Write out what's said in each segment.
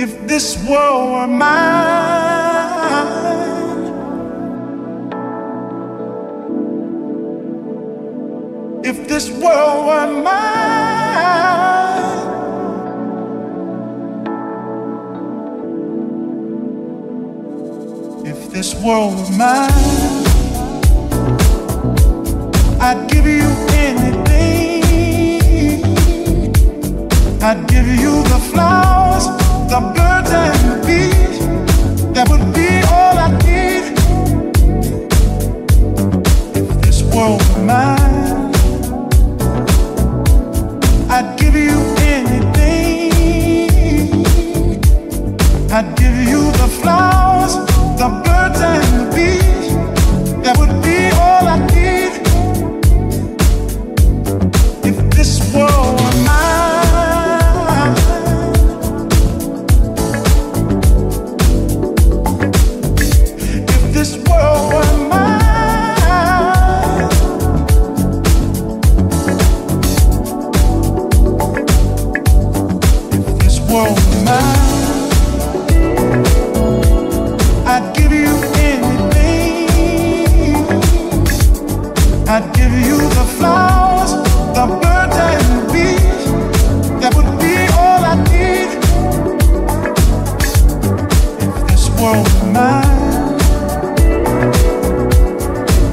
If this world were mine, if this world were mine, if this world were mine, I'd give you anything. I'd give you the flowers, the birds I'd give you the flowers, the birds and bees. That would be all I need. If this world mine,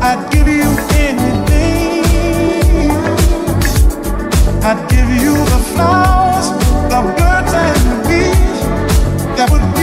I'd give you anything. I'd give you the flowers, the birds and bees. That would